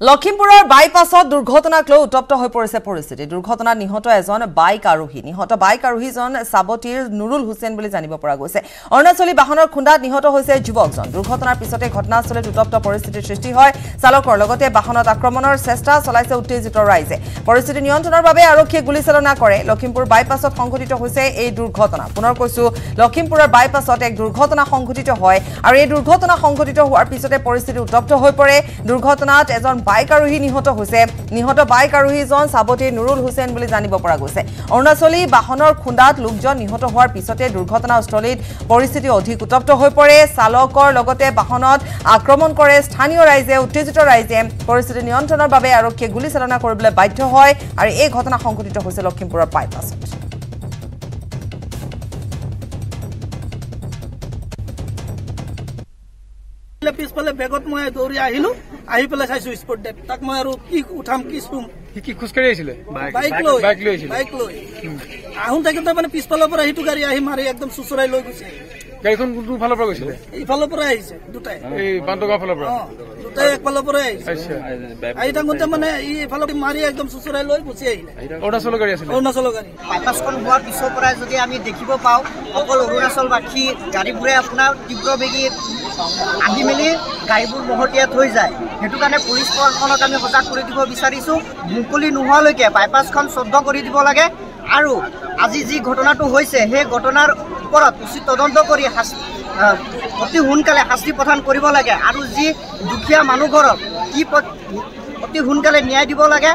লখিমপুৰৰ বাইপাছত দুৰ্ঘটনাক লৈ উত্তপ্ত হৈ পৰিছে পৰিস্থিতি। দুৰ্ঘটনাত নিহত এজন বাইক আৰোহী। নিহত বাইক আৰোহীজন চাবতীৰ নুৰুল হুছেইন বুলি জানিব পৰা গৈছে। অৰুণাচলী বাহনৰ খুন্দাত নিহত হৈছে যুৱকজন। দুৰ্ঘটনাৰ পিছতে ঘটনাস্থলীত উত্তপ্ত পৰিস্থিতিৰ সৃষ্টি হয়। চালকৰ লগতে বাহনত আক্ৰমণৰ চেষ্টা চলাইছে উত্তেজিত ৰাইজে। পৰিস্থিতি নিয়ন্ত্ৰণৰ বাবে আৰক্ষীয়ে গুলীচালনা কৰে। লখিমপুৰ বাইপাছত সংঘটিত হৈছে এই দুৰ্ঘটনা। পুনৰ কৈছো লখিমপুৰৰ বাইপাছত এক দুৰ্ঘটনা সংঘটিত হয় আৰু এই দুৰ্ঘটনা সংঘটিত হোৱাৰ পিছতে পৰিস্থিতি উত্তপ্ত হৈ পৰে। দুৰ্ঘটনাত এজন বাইক আৰোহী নিহত হৈছে। নিহত বাইক আৰোহীজন চাবতীৰ নুৰুল হুছেইন বুলি জানিব পৰা গৈছে। অৰুণাচলী বাহনৰ খুন্দাত লোকজন নিহত হোৱাৰ পিছতে দুৰ্ঘটনাস্থলীত পৰিস্থিতি অধিক উত্তপ্ত হৈ পৰে। চালকৰ লগতে বাহনত আক্ৰমণ কৰে। স্থানীয় ৰাইজে উত্তেজিত ৰাইজে পৰিস্থিতি নিয়ন্ত্ৰণৰ বাবে আৰক্ষীয়ে গুলীচালনা কৰিবলৈ বাধ্য হয়। আৰু এই ঘটনা সংঘটিত হৈছে লখিমপুৰৰ বাইপাছত পিছফালে বেগত মই দৌৰি আহিলো আহি পেলাই চাইছো স্পট ডেট তাক মই আৰু কি উঠাম কি চুম কি খোজকাঢ়ি আহিছিলে বাইক লৈ বাইক লৈ আহিছিলে বাইক লৈ আহোঁ থাকোঁতে মানে পিছফালৰ পৰা সিটো গাড়ী আহি মাৰি একদম চুচৰাই লৈ গৈছে গাড়ীখন কোনটো ফালৰ পৰা গৈছিলে ইফালৰ পৰা আহিছে দুটাই এই বান্তগাঁও ফালৰ পৰা অ দুটাই একফালৰ পৰাই আহিছে আচ্ছা আহি থাকোঁতে মানে ই ইফালৰ মাৰি একদম চুচৰাই লৈ গুচি আহিলে অৰুণাচলৰ গাড়ী আছিলে অৰুণাচলৰ গাড়ী বাইপাছখন হোৱাৰ পিছৰ পৰাই যদি আমি দেখিব পাওঁ অকল অৰুণাচলবাসী গাড়ীবোৰে আপোনাৰ তীব্ৰবেগী আহি মেলি গাড়ীবোৰ মহতিয়াই থৈ যায়। সেইটো কাৰণে পুলিচ প্ৰশাসনক আমি সজাগ কৰি দিব বিচাৰিছোঁ। মুকলি নোহোৱালৈকে বাইপাছখন শ্ৰদ্ধ কৰি দিব লাগে। আৰু আজি যি ঘটনাটো হৈছে সেই ঘটনাৰ ওপৰত উচিত তদন্ত কৰি শাস্তি অতি সোনকালে শাস্তি প্ৰদান কৰিব লাগে। আৰু যি দুখীয়া মানুহঘৰক কি অতি সোনকালে ন্যায় দিব লাগে